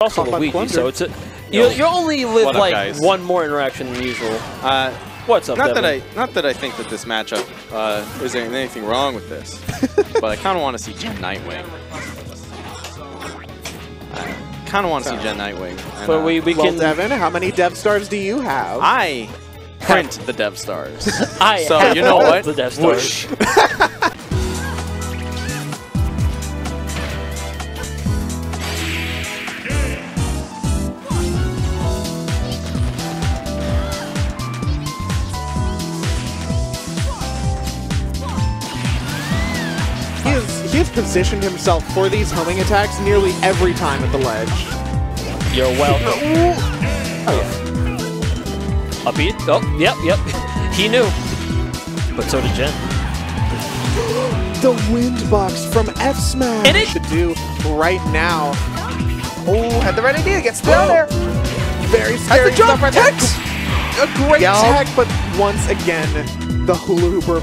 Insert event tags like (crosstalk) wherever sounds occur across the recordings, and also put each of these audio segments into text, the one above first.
also Caught by Luigi, plunder. so it's a you, you only live up, like guys? one more interaction than usual. Uh, What's up, not that I not that I think that this matchup uh, is there anything wrong with this, (laughs) but I kind of want to see Gen Nightwing. I kind of want to see Gen Nightwing. And, But uh, we, we Well, can. Devin, how many dev stars do you have? I print the Dev Stars. (laughs) I so have you know what? The Dev Stars. (laughs) Whoosh. He has, positioned himself for these homing attacks nearly every time at the ledge. You're welcome. Oh, a beat? Oh, yep, yep. he knew. But so did Jen. The wind box from F Smash And it- should do right now. Oh, had the right idea. Gets down there. Very scary the jump, stuff right there. A great Yo. tech, but once again, the hula hooper.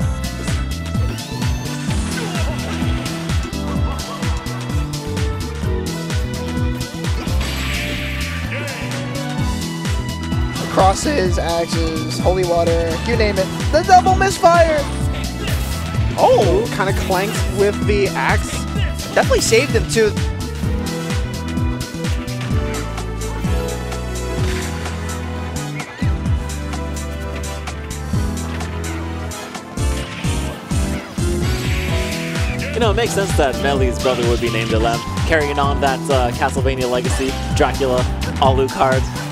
Crosses, axes, holy water, you name it. The double misfire. Oh, kind of clanked with the axe. Definitely saved him too. You know, it makes sense that Meli's brother would be named Alem, carrying on that uh, Castlevania legacy, Dracula, Alucard.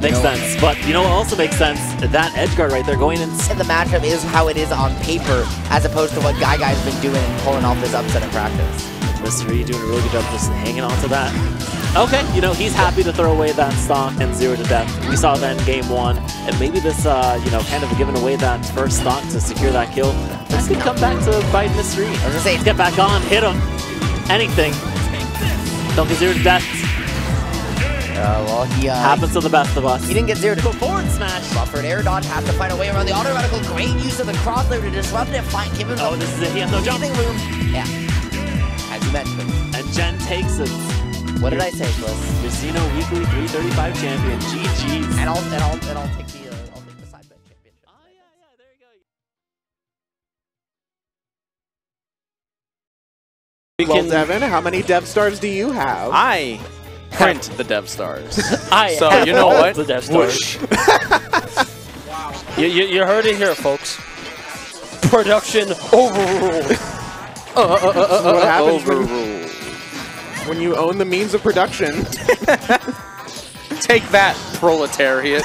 Makes sense. But you know what also makes sense? That edge guard right there going in. And the matchup is how it is on paper, as opposed to what Guy Guy's been doing and pulling off this upset in practice. Mystery doing a really good job just hanging on to that. Okay, you know, he's happy to throw away that stock and zero to death. We saw that in game one. And maybe this, uh, you know, kind of giving away that first stock to secure that kill. This could come back to bite Mystery. I was gonna say, Get back on, hit him. Anything. Don't get zero to death. Uh, well, he, uh, Happens to the best of us. he didn't get zero to Go forward smash. Buffered air dodge, has to find a way around the auto radical. Great use of the crossbow to disrupt it. Find give him Oh, this is it. He has no jump. breathing room. Yeah, as you mentioned. And Jen takes it. What did I say, Bliss? Xeno Weekly 335 champion. GG's. And I'll and I'll and I'll take the I'll take the side bet championship. Yeah, yeah, there you go. We Well, can. Devin, how many dev stars do you have? I print the Dev Stars. (laughs) I So, you know what? The Death Stars. You, you, you heard it here, folks. Production overruled. (laughs) Uh, uh, uh, what happens when, Overruled. when you own the means of production. (laughs) Take that, proletariat.